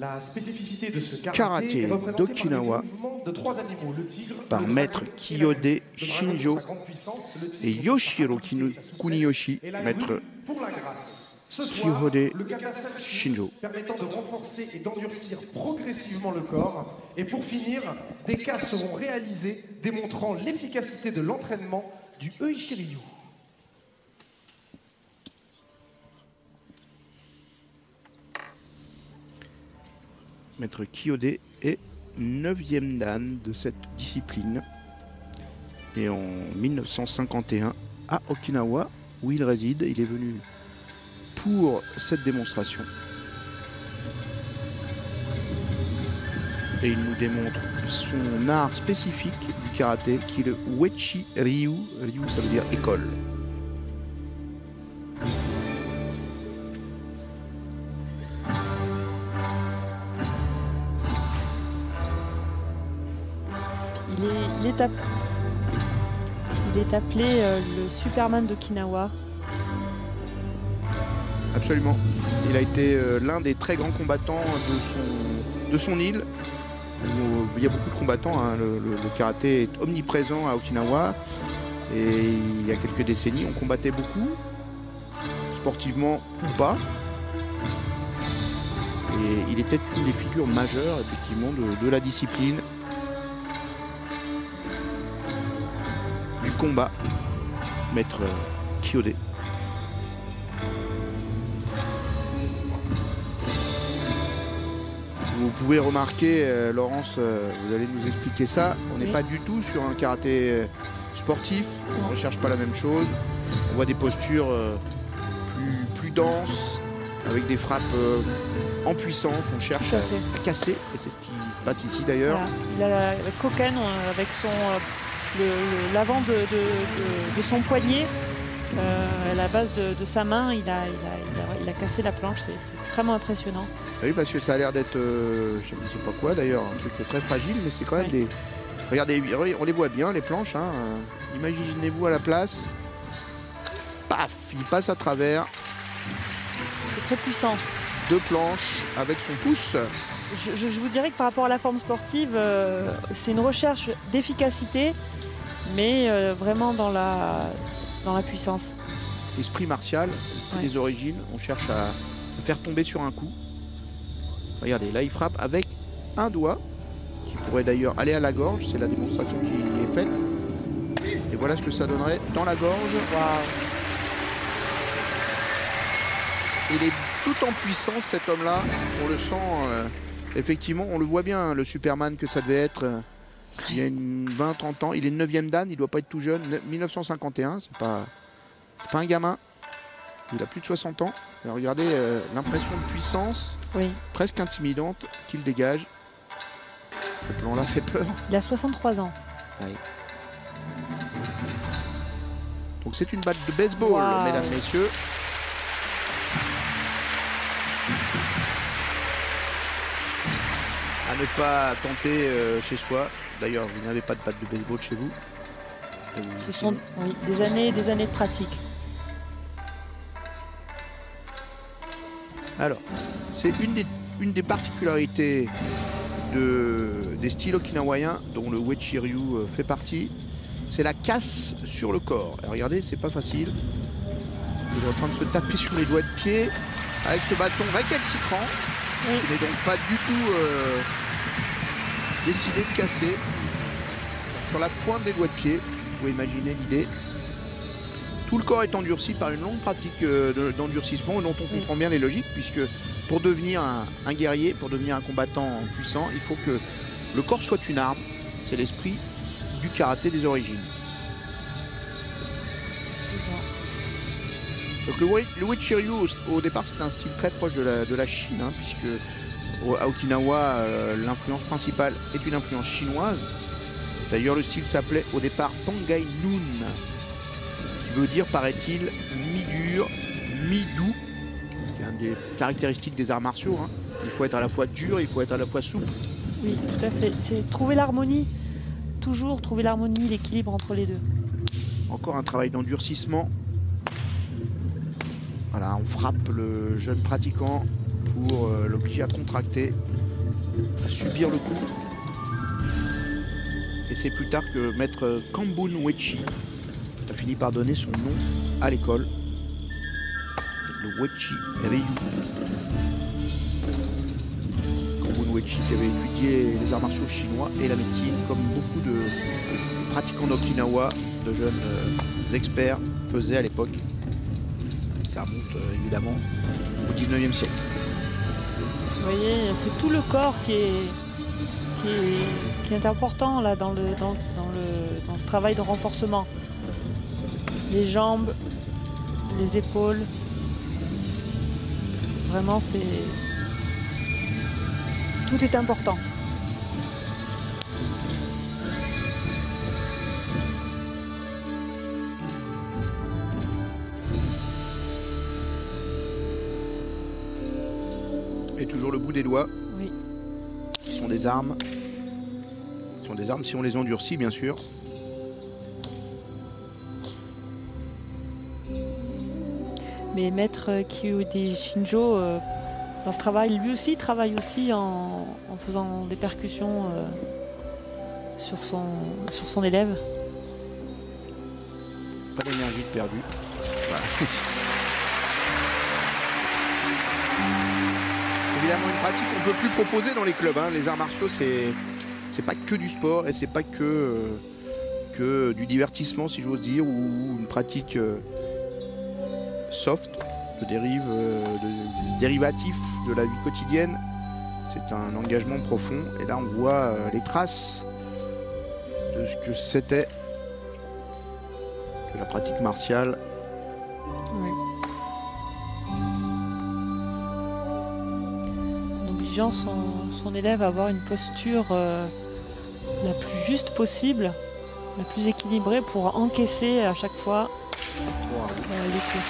La spécificité de ce karaté, d'Okinawa par, maître Kiyode Shinjo et Yoshiro Kuniyoshi, maître Suhode Shinjo. Permettant de renforcer et d'endurcir progressivement le corps. Et pour finir, des cas seront réalisés démontrant l'efficacité de l'entraînement du Eishi Maître Kiyode est 9e dan de cette discipline. Et en 1951, à Okinawa, où il réside, il est venu pour cette démonstration. Et il nous démontre son art spécifique du karaté qui est le Wechi Ryu. Ryu ça veut dire école. Il est, appelé euh, le Superman d'Okinawa. Absolument. Il a été euh, l'un des très grands combattants de son, île. il y a beaucoup de combattants. Hein. Le, karaté est omniprésent à Okinawa. Et il y a quelques décennies, on combattait beaucoup, sportivement ou pas. Et il était une des figures majeures, effectivement, de la discipline. Combat, maître Kyode. Vous pouvez remarquer, euh, Laurence, euh, vous allez nous expliquer ça, on n'est pas du tout sur un karaté euh, sportif, on ne recherche pas la même chose. On voit des postures plus, plus denses, avec des frappes en puissance, on cherche à, casser, et c'est ce qui se passe ici d'ailleurs. Il a la, cocaine avec son l'avant de, de, son poignet. Euh, à la base de, sa main, il a, il a, cassé la planche. C'est extrêmement impressionnant. Ah oui, parce que ça a l'air d'être, euh, je ne sais pas quoi d'ailleurs, un truc très fragile, mais c'est quand même des. Regardez, on les voit bien, les planches. Hein. Imaginez-vous à la place. Paf, il passe à travers. C'est très puissant. Deux planches avec son pouce. Je, vous dirais que par rapport à la forme sportive, euh, c'est une recherche d'efficacité mais euh, vraiment dans la, dans la puissance. Esprit martial, des origines, on cherche à faire tomber sur un coup. Regardez, là il frappe avec un doigt, qui pourrait d'ailleurs aller à la gorge, c'est la démonstration qui est faite. Et voilà ce que ça donnerait dans la gorge. Il est tout en puissance cet homme-là, on le sent, euh, effectivement, on le voit bien, le Superman que ça devait être. Euh, il y a une 20-30 ans. Il est 9e Dan, il doit pas être tout jeune. 1951, c'est pas, pas un gamin. Il a plus de 60 ans. regardez euh, l'impression de puissance presque intimidante qu'il dégage. Ce plan-là fait peur. Il a 63 ans. Donc c'est une batte de baseball, mesdames, messieurs. À ne pas tenter euh, chez soi. D'ailleurs, vous n'avez pas de batte de baseball chez vous. Ce sont des années et des années de pratique. Alors, c'est une des, une des particularités de, des styles okinawaïens dont le Wechiryu euh, fait partie. C'est la casse sur le corps. regardez, c'est pas facile. Il est en train de se taper sur les doigts de pied avec ce bâton récalcitrant. Oui. Il n'est donc pas du tout euh, décidé de casser sur la pointe des doigts de pied. Vous pouvez imaginer l'idée. Tout le corps est endurci par une longue pratique euh, d'endurcissement dont on comprend bien les logiques puisque pour devenir un, guerrier, pour devenir un combattant puissant, il faut que le corps soit une arme. C'est l'esprit du karaté des origines. Donc le, le Wichiryu au, départ c'est un style très proche de la, Chine hein, puisque à Okinawa euh, l'influence principale est une influence chinoise D'ailleurs, le style s'appelait au départ Pangai Nun, qui veut dire, paraît-il, mi-dur, mi-doux. C'est une des caractéristiques des arts martiaux. Hein. Il faut être à la fois dur, il faut être à la fois souple. Oui, tout à fait. C'est trouver l'harmonie, toujours trouver l'harmonie, l'équilibre entre les deux. Encore un travail d'endurcissement. Voilà, on frappe le jeune pratiquant pour euh, l'obliger à contracter, à subir le coup. Et c'est plus tard que maître Kambun Wechi a fini par donner son nom à l'école, le Wechi Ryu. Kambun Wechi qui avait étudié les arts martiaux chinois et la médecine, comme beaucoup de pratiquants d'Okinawa, de jeunes euh, experts faisaient à l'époque. Ça remonte euh, évidemment au 19e siècle. Voyez, c'est tout le corps qui est, qui est, important là dans, le, dans le, dans ce travail de renforcement. Les jambes, les épaules. Vraiment, c'est. Tout est important. Toujours le bout des doigts, Oui. qui sont des armes. Qui sont des armes si on les endurcit, bien sûr. Mais maître Kyude Shinjo, euh, dans ce travail, lui aussi travaille aussi en, en faisant des percussions euh, sur, son, sur son élève. Pas d'énergie de perdu. Voilà. Évidemment, une pratique qu'on ne peut plus proposer dans les clubs. hein. Les arts martiaux, c'est c'est pas que du sport et c'est pas que, euh, que du divertissement, si j'ose dire, ou une pratique euh, soft, de dérive, euh, dérivatif de la vie quotidienne. C'est un engagement profond. Et là, on voit les traces de ce que c'était que la pratique martiale Oui. Obligeant son, son élève à avoir une posture euh, la plus juste possible, la plus équilibrée pour encaisser à chaque fois euh, les coups.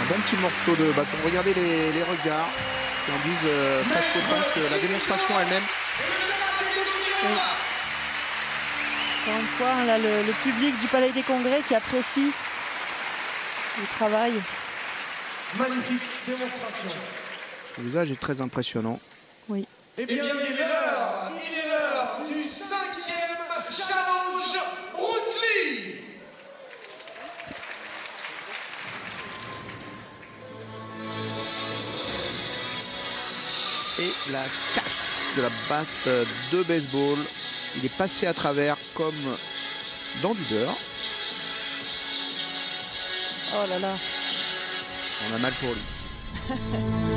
Un bon petit morceau de bâton. Regardez les, les regards qui en disent euh, presque autant que la démonstration elle-même. Encore une fois, là, le, le public du Palais des Congrès qui apprécie le travail. Magnifique démonstration. Le visage est très impressionnant. Oui. Eh bien, il est l'heure, il est l'heure du cinquième challenge Bruce Lee. Et la casse de la batte de baseball. Il est passé à travers comme dans du beurre. Oh là là. On a mal pour lui.